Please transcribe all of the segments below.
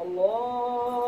الله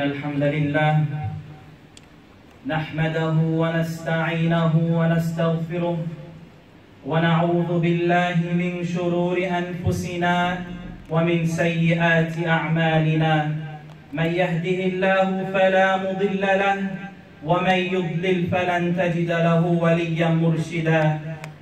إن الحمد لله نحمده ونستعينه ونستغفره ونعوذ بالله من شرور أنفسنا ومن سيئات أعمالنا. من يهده الله فلا مضل له ومن يضلل فلن تجد له وليا مرشدا.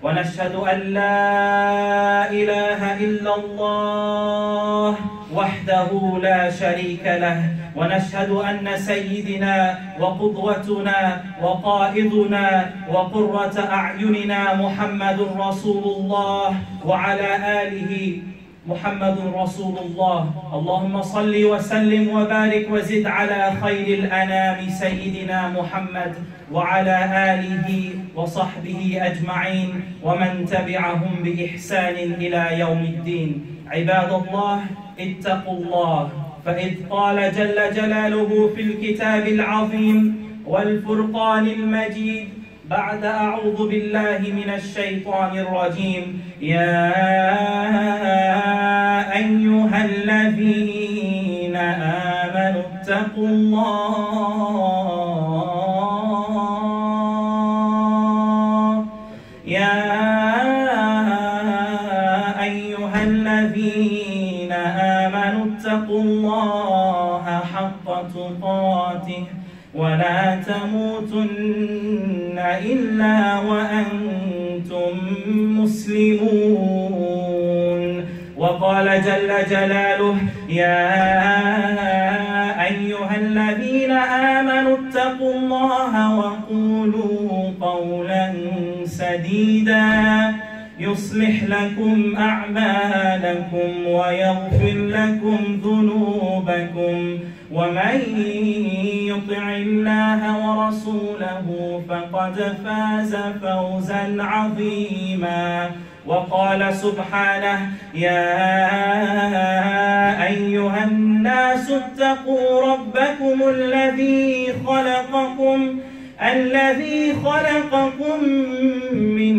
ونشهد أن لا إله إلا الله وحده لا شريك له ونشهد أن سيدنا وقدوتنا وقائدنا وقرة أعيننا محمد رسول الله وعلى آله محمد رسول الله. اللهم صل وسلم وبارك وزد على خير الأنام سيدنا محمد وعلى آله وصحبه أجمعين ومن تبعهم بإحسان إلى يوم الدين. عباد الله اتقوا الله. فإذ قال جل جلاله في الكتاب العظيم والفرقان المجيد بعد أعوذ بالله من الشيطان الرجيم يا أيها الذين آمنوا اتقوا الله ولا تموتن إلا وأنتم مسلمون. وقال جل جلاله يا أيها الذين آمنوا اتقوا الله وقولوا قولا سديدا. يصلح لكم أعمالكم ويغفر لكم ذنوبكم ومن يطع الله ورسوله فقد فاز فوزا عظيما وقال سبحانه يا أيها الناس اتقوا ربكم الذي خلقكم الذي خلقكم من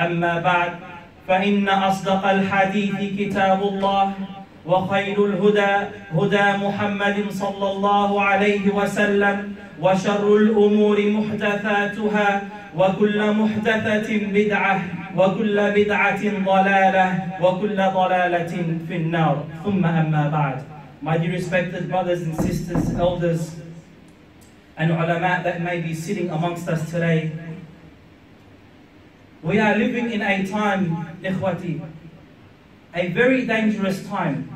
أما بعد فإن أصدق الحديث كتاب الله وخير الهدى هدى محمد صلى الله عليه وسلم وشر الأمور محدثاتها وكل محدثة بدعة وكل بدعة ضلالة وكل ضلالة في النار ثم أما بعد my dear respected brothers and sisters, elders, and ulama that may be sitting amongst us today. We are living in a time, ikhwati, a very dangerous time.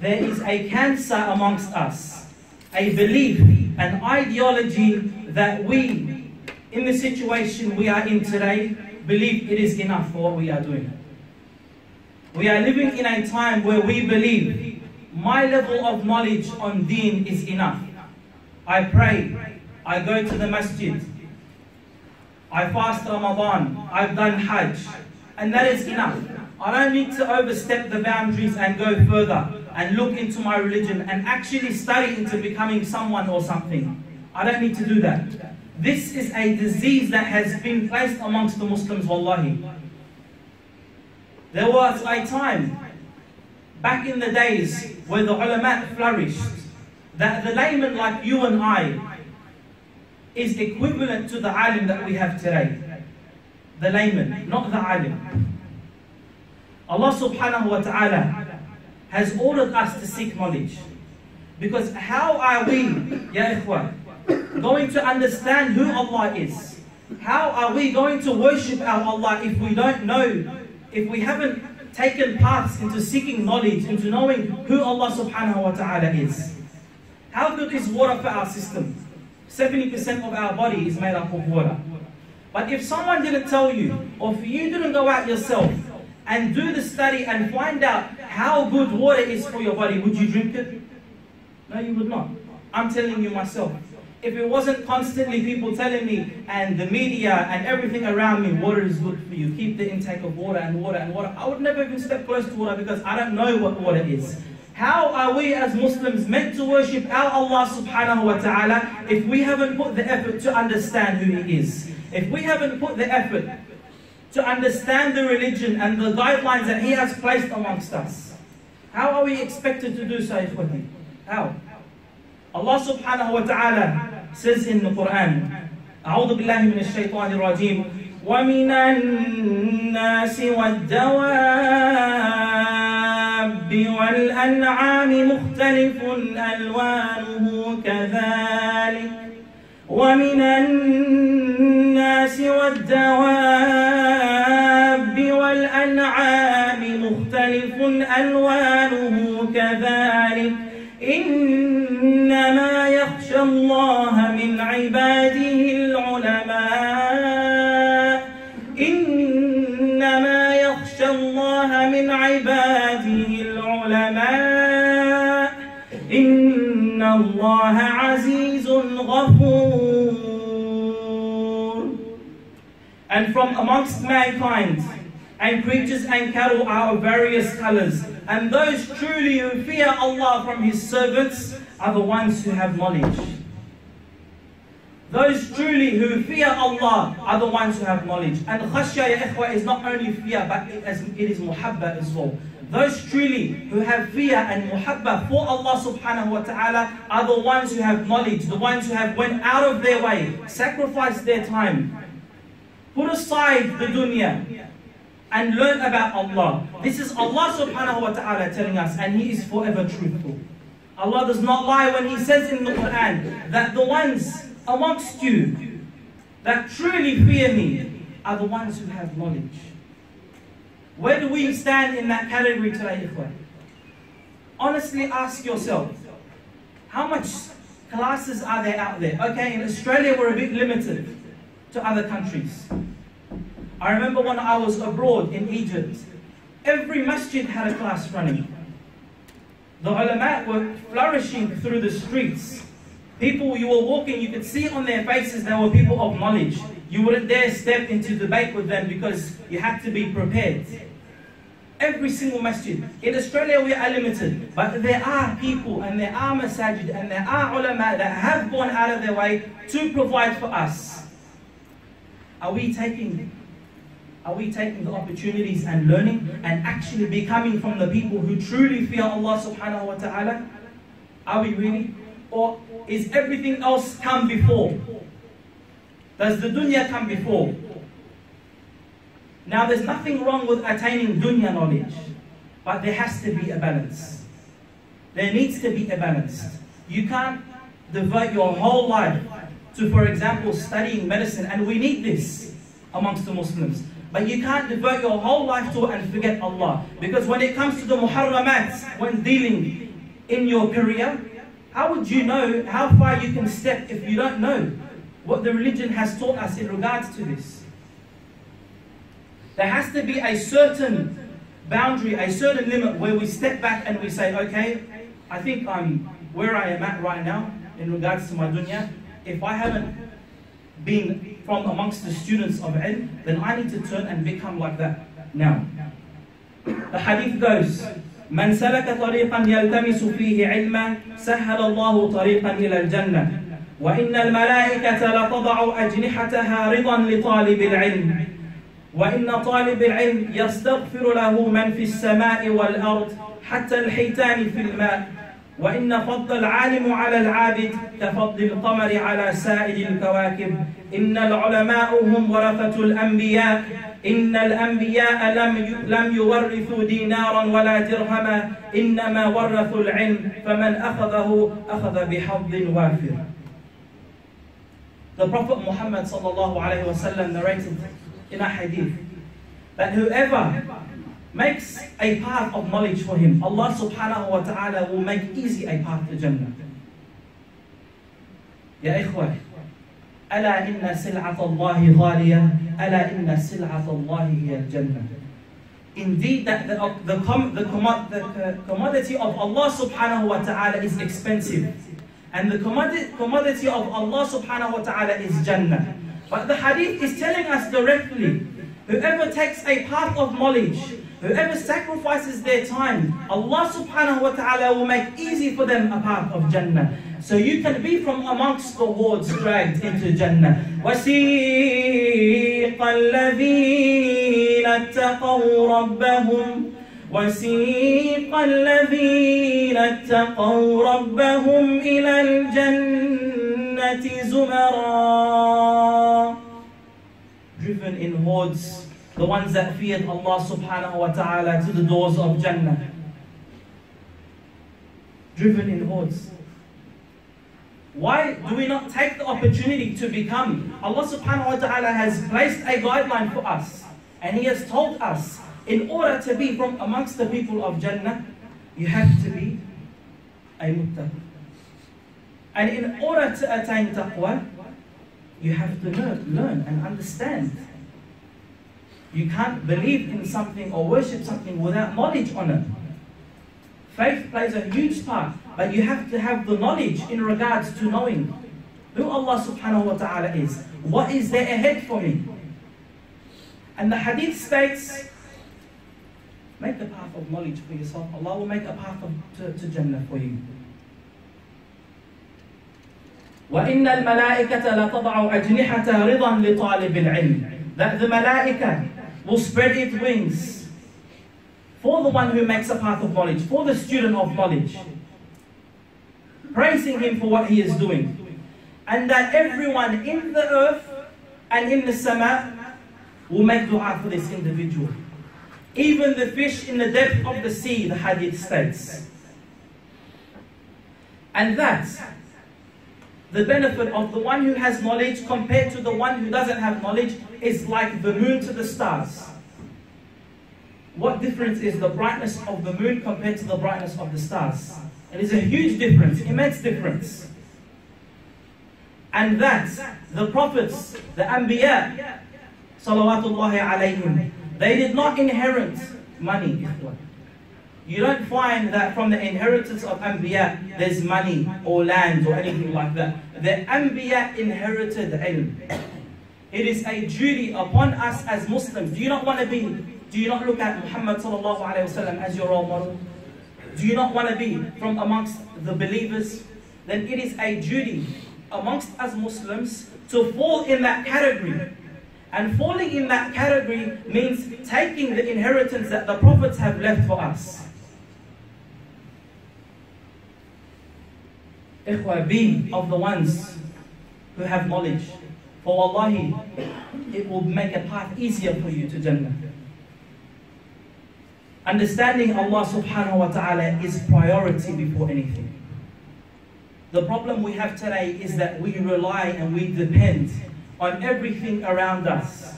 There is a cancer amongst us, a belief, an ideology that we, in the situation we are in today, believe it is enough for what we are doing. We are living in a time where we believe my level of knowledge on deen is enough. I pray, I go to the masjid, I fast Ramadan, I've done Hajj, and that is enough. I don't need to overstep the boundaries and go further and look into my religion and actually study into becoming someone or something. I don't need to do that. This is a disease that has been placed amongst the Muslims, wallahi. There was a time back in the days where the ulama flourished that the layman like you and I is equivalent to the alim that we have today. The layman, not the alim. Allah subhanahu wa ta'ala has ordered us to seek knowledge. Because how are we, ya ikhwan, going to understand who Allah is? How are we going to worship our Allah if we don't know, if we haven't taken paths into seeking knowledge, into knowing who Allah subhanahu wa ta'ala is? How good is water for our system? 70% of our body is made up of water. But if someone didn't tell you, or if you didn't go out yourself and do the study and find out how good water is for your body, would you drink it? No, you would not. I'm telling you myself. If it wasn't constantly people telling me and the media and everything around me, water is good for you, keep the intake of water and water and water, I would never even step close to water because I don't know what water is. How are we as Muslims meant to worship our Allah subhanahu wa ta'ala if we haven't put the effort to understand who He is? If we haven't put the effort to understand the religion and the guidelines that He has placed amongst us, how are we expected to do so, ikhwati? How? Allah subhanahu wa ta'ala says in the Quran, أعوذ بالله من الشيطان الرجيم ومن الناس والدواب والأنعام مختلف ألوانه كذلك. ومن الناس والدواب والأنعام مختلف ألوانه كذلك. إنما يخشى الله من عباده الله عزيز غفور And from amongst mankind and creatures and cattle are of various colors and those truly who fear Allah from His servants are the ones who have knowledge. Those truly who fear Allah are the ones who have knowledge. And khashya, ya ikhwa, is not only fear, but it is muhabba as well. Those truly who have fear and muhabba for Allah subhanahu wa ta'ala are the ones who have knowledge, the ones who have went out of their way, sacrificed their time, put aside the dunya, and learn about Allah. This is Allah subhanahu wa ta'ala telling us, and He is forever truthful. Allah does not lie when He says in the Quran that the ones amongst you that truly fear me are the ones who have knowledge. Where do we stand in that category today, Ikhwan? Honestly ask yourself, how much classes are there out there? Okay, in Australia we're a bit limited to other countries. I remember when I was abroad in Egypt, every masjid had a class running. The ulama were flourishing through the streets. People, you were walking, you could see on their faces they were people of knowledge. You wouldn't dare step into debate with them because you had to be prepared. Every single masjid. In Australia, we are limited. But there are people and there are masajid and there are ulama that have gone out of their way to provide for us. Are we taking are we taking the opportunities and learning and actually becoming from the people who truly fear Allah subhanahu wa ta'ala? Are we really? Or is everything else come before? Does the dunya come before? Now there's nothing wrong with attaining dunya knowledge, but there has to be a balance. there needs to be a balance. You can't devote your whole life to, for example, studying medicine, and we need this amongst the Muslims. But you can't devote your whole life to and forget Allah. Because when it comes to the muharramat, when dealing in your career, how would you know how far you can step if you don't know what the religion has taught us in regards to this? There has to be a certain boundary, a certain limit where we step back and we say, okay, I think I'm where I am at right now in regards to my dunya. If I haven't been from amongst the students of ilm, then I need to turn and become like that now. The hadith goes, من سلك طريقا يلتمس فيه علما سهل الله طريقا إلى الجنة. وإن الملائكة لتضع أجنحتها رضا لطالب العلم. وإن طالب العلم يستغفر له من في السماء والأرض حتى الحيتان في الماء. وإن فضل العالم على العابد كفضل القمر على سائر الكواكب. إن العلماء هم ورثة الأنبياء. إن الأنبياء لم لم يورثوا دينارا ولا درهما. إنما ورثوا العلم. فمن أخذه أخذ بحظ وافر. The Prophet Muhammad sallallahu alayhi wa sallam narrated in a hadith that whoever makes a path of knowledge for him, Allah subhanahu wa ta'ala will make easy a path to Jannah. يا إخوة ألا إن سلعة الله غالية ألا إن سلعة الله هي الجنة Indeed, that the, the, the, the commodity of Allah subhanahu wa ta'ala is expensive. And the commodity, commodity of Allah subhanahu wa ta'ala is Jannah. But the hadith is telling us directly, whoever takes a path of knowledge, whoever sacrifices their time, Allah subhanahu wa ta'ala will make easy for them a path of Jannah. So you can be from amongst the hordes dragged into Jannah. وَسِيقَ الَّذِينَ اتَّقَوْا رَبَّهُمْ وسيق الذين اتقوا ربهم إلى الجنة زمرا Driven in hordes, the ones that feared Allah subhanahu wa ta'ala to the doors of Jannah. Driven in hordes. Why do we not take the opportunity to become? Allah subhanahu wa ta'ala has placed a guideline for us. And He has told us in order to be from amongst the people of Jannah, you have to be a muttaqi. And in order to attain taqwa, you have to learn, learn and understand. You can't believe in something or worship something without knowledge on it. Faith plays a huge part, but you have to have the knowledge in regards to knowing who Allah subhanahu wa ta'ala is. What is there ahead for me? And the hadith states Make the path of knowledge for yourself. Allah will make a path of, to, to Jannah for you. وإن الملائكة لتضع أجنحة رضا لطالب العلم that the malaika will spread its wings for the one who makes a path of knowledge, for the student of knowledge, praising him for what he is doing. And that everyone in the earth and in the sama will make dua for this individual. Even the fish in the depth of the sea, the hadith states. And that's the benefit of the one who has knowledge compared to the one who doesn't have knowledge is like the moon to the stars. What difference is the brightness of the moon compared to the brightness of the stars? It is a huge difference, immense difference. And that the prophets, the Anbiya, salawatullahi alayhim, they did not inherit money. You don't find that from the inheritance of Anbiya, there's money or land or anything like that. The Anbiya inherited ilm. It is a duty upon us as Muslims. Do you not want to be, do you not look at Muhammad sallallahu alayhi wasallam as your role model? Do you not want to be from amongst the believers? Then it is a duty amongst us Muslims to fall in that category and falling in that category means taking the inheritance that the prophets have left for us. Ikhwa, be of the ones who have knowledge. For Wallahi, it will make a path easier for you to Jannah. Understanding Allah subhanahu wa ta'ala is priority before anything. The problem we have today is that we rely and we depend on everything around us.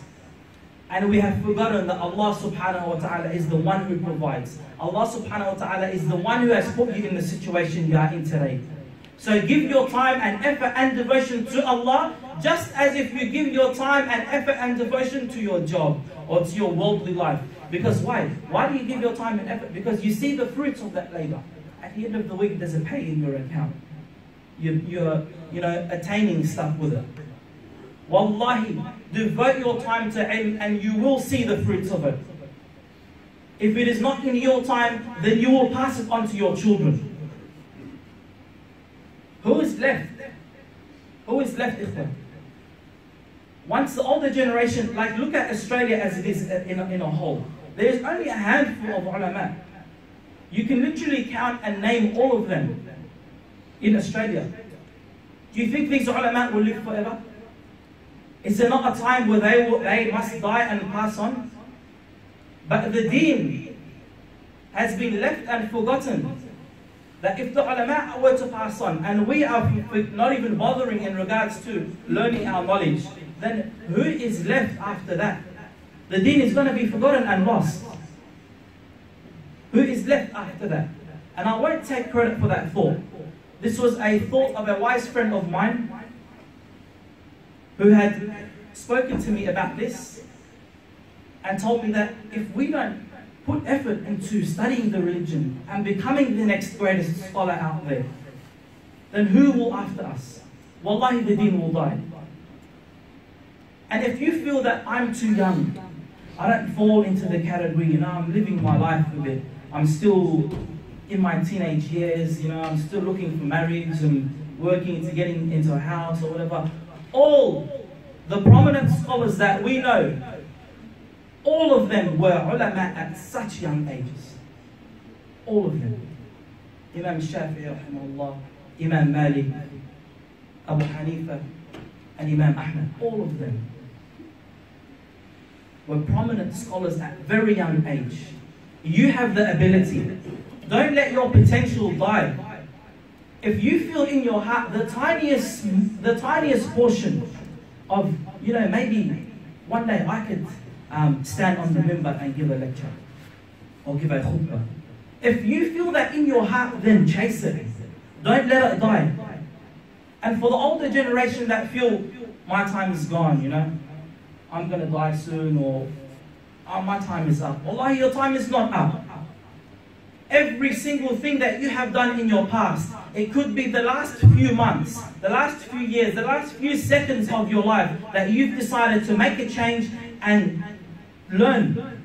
And we have forgotten that Allah subhanahu wa ta'ala is the one who provides. Allah subhanahu wa ta'ala is the one who has put you in the situation you are in today. So give your time and effort and devotion to Allah just as if you give your time and effort and devotion to your job or to your worldly life. Because why? Why do you give your time and effort? Because you see the fruits of that labor. At the end of the week, there's a pay in your account. You, you're, you know, attaining stuff with it. Wallahi, devote your time to ilm and you will see the fruits of it. If it is not in your time, then you will pass it on to your children. Who is left? Who is left, Ikhwan? Once the older generation, like look at Australia as it is in a, in a whole. There's only a handful of ulama. You can literally count and name all of them in Australia. Do you think these ulama will live forever? Is there not a time where they, will, they must die and pass on? But the deen has been left and forgotten. That if the ulama were to pass on and we are not even bothering in regards to learning our knowledge, then who is left after that? The deen is going to be forgotten and lost. Who is left after that? And I won't take credit for that thought. This was a thought of a wise friend of mine who had spoken to me about this and told me that if we don't put effort into studying the religion and becoming the next greatest scholar out there, then who will after us? Wallahi, the deen will die. And if you feel that I'm too young, I don't fall into the category, you know, I'm living my life a bit. I'm still in my teenage years, you know, I'm still looking for marriage and working to getting into a house or whatever. All the prominent scholars that we know, all of them were ulama at such young ages. All of them. Imam Shafi'i, rahimahullah, Imam Malik, Abu Hanifa, and Imam Ahmad, all of them were prominent scholars at very young age. You have the ability. Don't let your potential die. If you feel in your heart the tiniest, the tiniest portion of, you know, maybe one day I could um, stand on the minbar and give a lecture or give a khutbah. If you feel that in your heart, then chase it. Don't let it die. And for the older generation that feel my time is gone, you know, I'm going to die soon or oh, my time is up. Allah, your time is not up. Every single thing that you have done in your past, it could be the last few months, the last few years, the last few seconds of your life that you've decided to make a change and learn.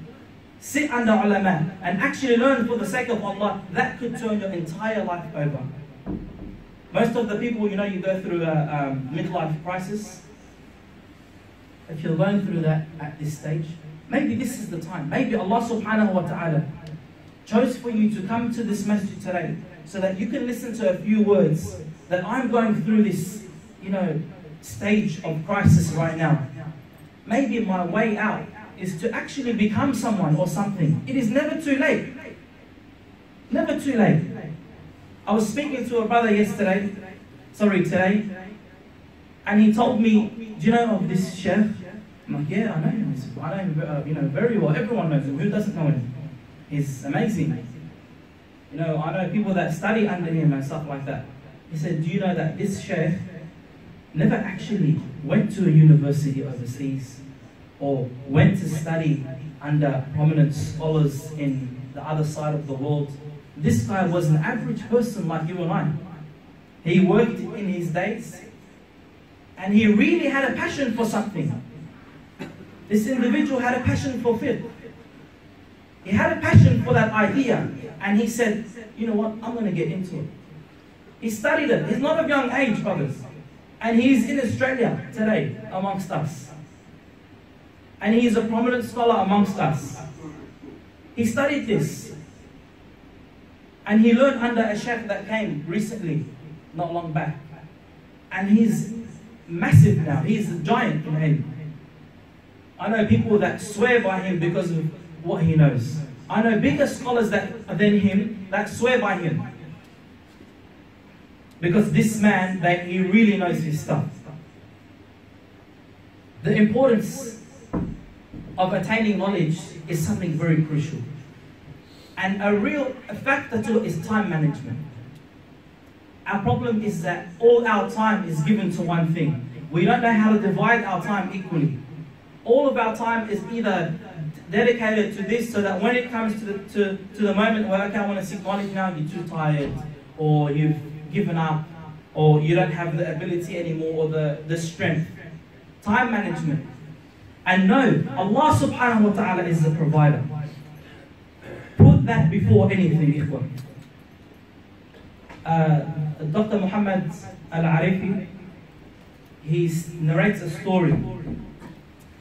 Sit under ulama and actually learn for the sake of Allah. That could turn your entire life over. Most of the people, you know, you go through a um, midlife crisis. If you're going through that at this stage, maybe this is the time. Maybe Allah subhanahu wa ta'ala chose for you to come to this masjid today so that you can listen to a few words that I'm going through this, you know, stage of crisis right now. Maybe my way out is to actually become someone or something. It is never too late. Never too late. I was speaking to a brother yesterday, sorry, today, and he told me, do you know of this sheikh? I'm like, yeah, I know him. I know him, uh, you know, very well. Everyone knows him. Who doesn't know him? He's amazing. You know, I know people that study under him and stuff like that. He said, do you know that this sheikh never actually went to a university overseas or went to study under prominent scholars in the other side of the world. This guy was an average person like you and I. He worked in his days and he really had a passion for something. This individual had a passion for fiqh. He had a passion for that idea and he said, you know what, I'm going to get into it. He studied it. He's not of young age, brothers. And he's in Australia today amongst us. And he is a prominent scholar amongst us. He studied this. And he learned under a sheikh that came recently, not long back. And he's massive now. He's a giant in. I know people that swear by him because of what he knows. I know bigger scholars that, than him that swear by him. Because this man, that he really knows his stuff. The importance of attaining knowledge is something very crucial. And a real factor to it is time management. Our problem is that all our time is given to one thing. We don't know how to divide our time equally. All of our time is either dedicated to this so that when it comes to the, to, to the moment where, okay, I want to seek knowledge now, you're too tired, or you've given up, or you don't have the ability anymore, or the, the strength. Time management. And know, Allah subhanahu wa ta'ala is the provider. Put that before anything, ikhwan. Uh, Dr. Muhammad Al-Arifi, he narrates a story.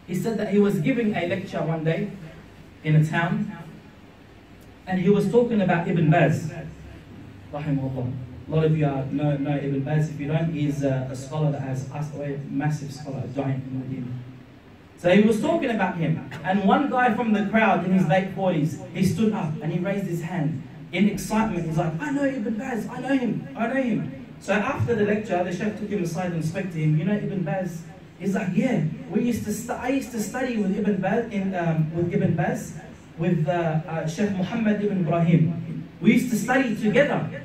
He said that he was giving a lecture one day in a town, and he was talking about Ibn Baz, rahimahullah. A lot of you are, know, know Ibn Baz. If you don't, he's a, a scholar that has passed away, a massive scholar, giant in Medina. So he was talking about him, and one guy from the crowd in his late 40s, he stood up and he raised his hand in excitement. He's like, I know Ibn Baz, I know him, I know him. So after the lecture, the sheikh took him aside and spoke to him. You know Ibn Baz? He's like, yeah, we used to I used to study with Ibn Baz, in, um, with Ibn Baz, with uh, uh, Sheikh Muhammad ibn Ibrahim. We used to study together.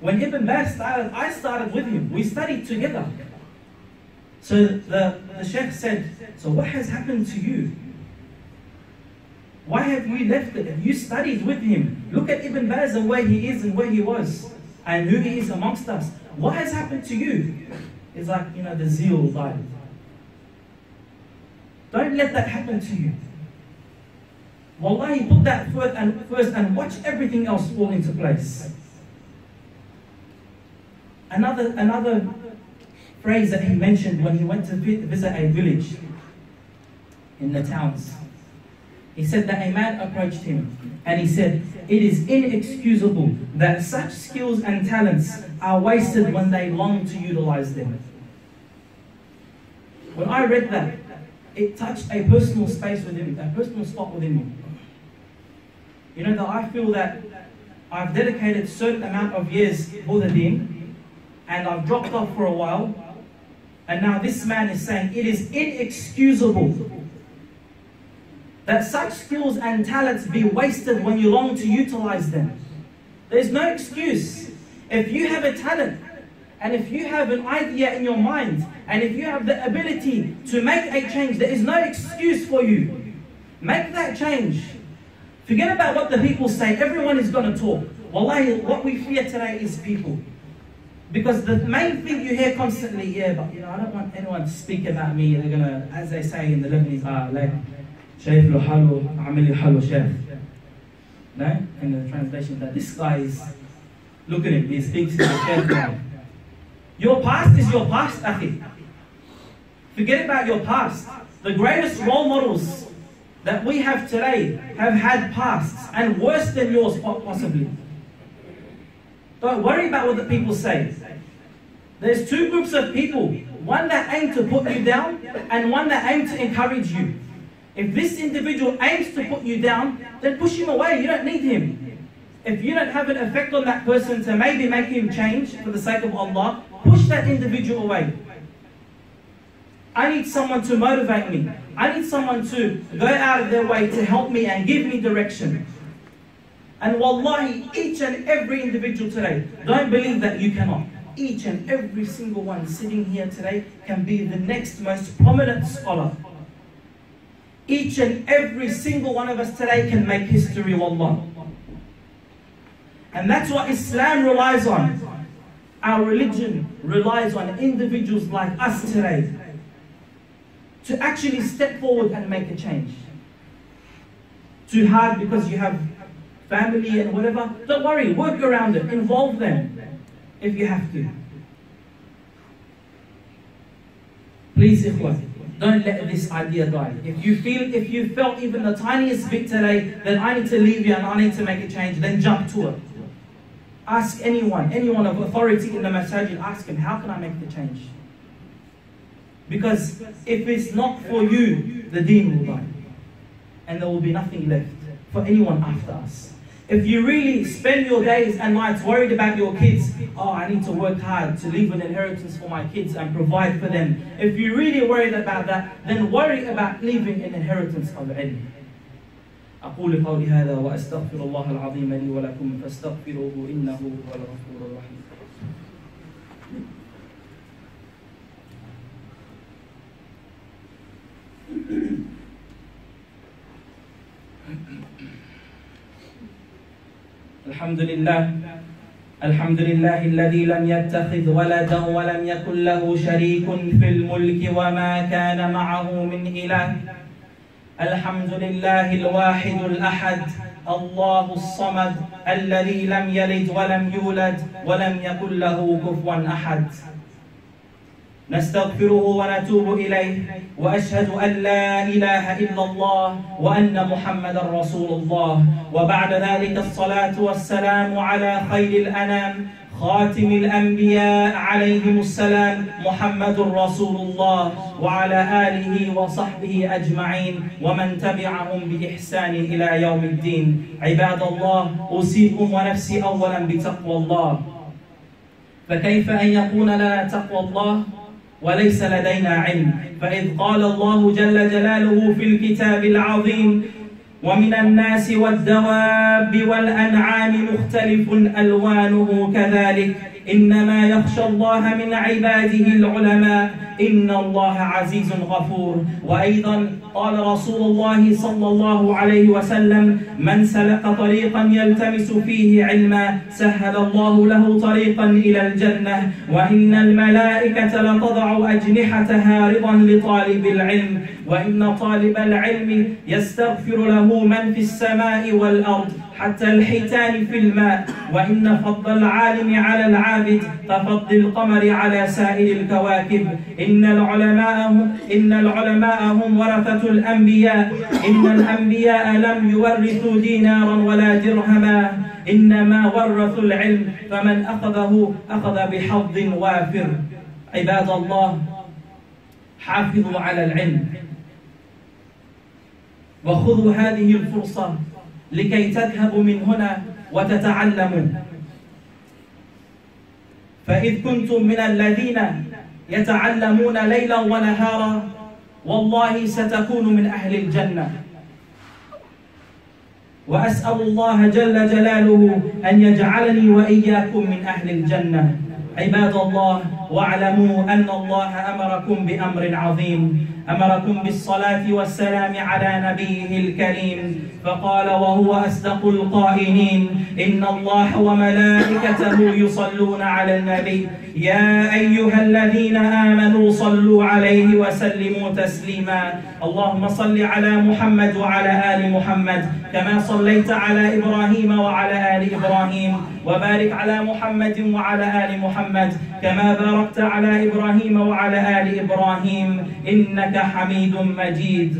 When Ibn Baz started, I started with him. We studied together. So the, the Sheikh said, so what has happened to you? Why have you left it? You studied with him. Look at Ibn Baz and where he is and where he was and who he is amongst us. What has happened to you? It's like, you know, the zeal died. Don't let that happen to you. Wallahi, put that first and, first and watch everything else fall into place. Another, another phrase that he mentioned when he went to visit a village in the towns. He said that a man approached him and he said, It is inexcusable that such skills and talents are wasted when they long to utilize them. When I read that, it touched a personal space within me, a personal spot within me. You know that I feel that I've dedicated a certain amount of years for the deen, and I've dropped off for a while, and now this man is saying it is inexcusable that such skills and talents be wasted when you long to utilize them. There's no excuse. If you have a talent and if you have an idea in your mind and if you have the ability to make a change, there is no excuse for you. Make that change. Forget about what the people say. Everyone is going to talk. Wallahi, what we fear today is people. Because the main thing you hear constantly, yeah, but you know, I don't want anyone to speak about me. They're gonna, as they say in the Lebanese art, like, Shaykh lo halu, amili halu shaykh. No? In the translation, that this guy is, look at him, he speaks to the now. Your past is your past, Akhi. Forget about your past. The greatest role models that we have today have had pasts, and worse than yours possibly don't worry about what the people say there's two groups of people one that aim to put you down and one that aim to encourage you if this individual aims to put you down, then push him away. You don't need him. If you don't have an effect on that person to maybe make him change for the sake of Allah, push that individual away. I need someone to motivate me. I need someone to go out of their way to help me and give me direction. And wallahi, each and every individual today, don't believe that you cannot. Each and every single one sitting here today can be the next most prominent scholar each and every single one of us today can make history, wallah. And that's what Islam relies on. Our religion relies on individuals like us today to actually step forward and make a change. Too hard because you have family and whatever. Don't worry, work around it, involve them if you have to. Please, ikhwan. Don't let this idea die. If you feel, if you felt even the tiniest bit today that I need to leave you and I need to make a change, then jump to it. Ask anyone, anyone of authority in the masajid, ask him, how can I make the change? Because if it's not for you, the deen will die. And there will be nothing left for anyone after us. If you really spend your days and nights worried about your kids, oh, I need to work hard to leave an inheritance for my kids and provide for them. If you're really worried about that, then worry about leaving an inheritance of ilm. أقول قولي هذا وأستغفر الله العظيم لي ولكم فاستغفروه إنه هو الغفور الرحيم الحمد لله الحمد لله الذي لم يتخذ ولدا ولم يكن له شريك في الملك وما كان معه من إله. الحمد لله الواحد الأحد الله الصمد الذي لم يلد ولم يولد ولم يكن له كفوا أحد. نستغفره ونتوب إليه وأشهد أن لا إله إلا الله وأن محمدا رسول الله. وبعد ذلك الصلاة والسلام على خير الأنام خاتم الأنبياء عليهم السلام محمد رسول الله وعلى آله وصحبه أجمعين ومن تبعهم بإحسان إلى يوم الدين. عباد الله أوصيكم ونفسي أولا بتقوى الله. فكيف أن يكون لنا تقوى الله؟ وليس لدينا علم. فإذ قال الله جل جلاله في الكتاب العظيم ومن الناس والدواب والأنعام مختلف ألوانه كذلك. إنما يخشى الله من عباده العلماء إن الله عزيز غفور. وأيضا قال رسول الله صلى الله عليه وسلم من سلك طريقا يلتمس فيه علما سهل الله له طريقا إلى الجنة. وإن الملائكة لتضع أجنحتها رضا لطالب العلم. وإن طالب العلم يستغفر له من في السماء والأرض حتى الحيتان في الماء. وإن فضل العالم على العابد كفضل القمر على سائر الكواكب. إن العلماء هم إن العلماء هم ورثة الأنبياء. إن الأنبياء لم يورثوا دينارا ولا درهما. إنما ورثوا العلم. فمن أخذه أخذ بحظ وافر. عباد الله حافظوا على العلم. وخذوا هذه الفرصة لكي تذهبوا من هنا وتتعلموا. فإذ كنتم من الذين يتعلمون ليلا ونهارا والله ستكون من أهل الجنة. وأسأل الله جل جلاله أن يجعلني وإياكم من أهل الجنة. عباد الله واعلموا أن الله أمركم بأمر عظيم. أمركم بالصلاة والسلام على نبيه الكريم. فقال وهو أصدق القائلين إن الله وملائكته يصلون على النبي. يا أيها الذين آمنوا صلوا عليه وسلموا تسليما. اللهم صل على محمد وعلى آل محمد كما صليت على إبراهيم وعلى آل إبراهيم. وبارك على محمد وعلى آل محمد كما باركت على إبراهيم وعلى آل إبراهيم إنك حميد مجيد.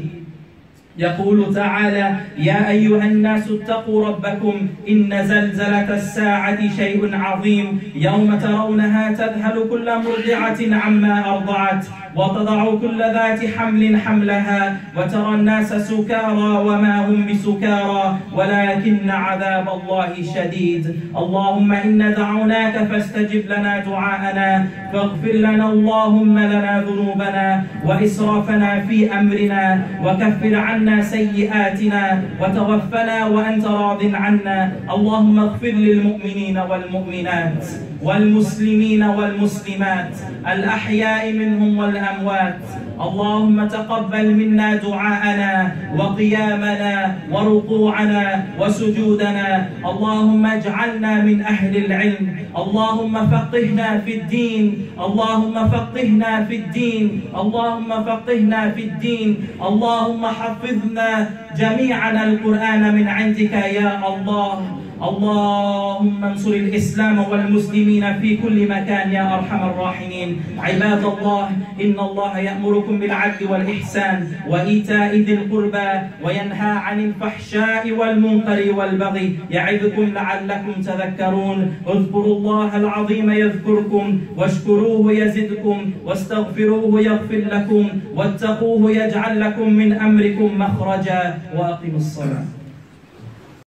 يقول تعالى يا أيها الناس اتقوا ربكم إن زلزلة الساعة شيء عظيم يوم ترونها تذهل كل مرضعة عما أرضعت. وتضع كل ذات حمل حملها وترى الناس سكارى وما هم بسكارى ولكن عذاب الله شديد. اللهم إنا دعوناك فاستجب لنا دعاءنا فاغفر لنا اللهم لنا ذنوبنا وإسرافنا في أمرنا وكفر عنا سيئاتنا وتوفنا وأنت راض عنا. اللهم اغفر للمؤمنين والمؤمنات. والمسلمين والمسلمات الأحياء منهم والأموات. اللهم تقبل منا دعاءنا وقيامنا وركوعنا وسجودنا. اللهم اجعلنا من أهل العلم. اللهم فقهنا في الدين. اللهم فقهنا في الدين. اللهم فقهنا في الدين. اللهم حفظنا جميعا القرآن من عندك يا الله. اللهم انصر الإسلام والمسلمين في كل مكان يا أرحم الراحمين. عباد الله إن الله يأمركم بالعدل والإحسان وإيتاء ذي القربى وينهى عن الفحشاء والمنكر والبغي يعظكم لعلكم تذكرون. اذكروا الله العظيم يذكركم واشكروه يزدكم واستغفروه يغفر لكم واتقوه يجعل لكم من أمركم مخرجا وأقيموا الصلاة.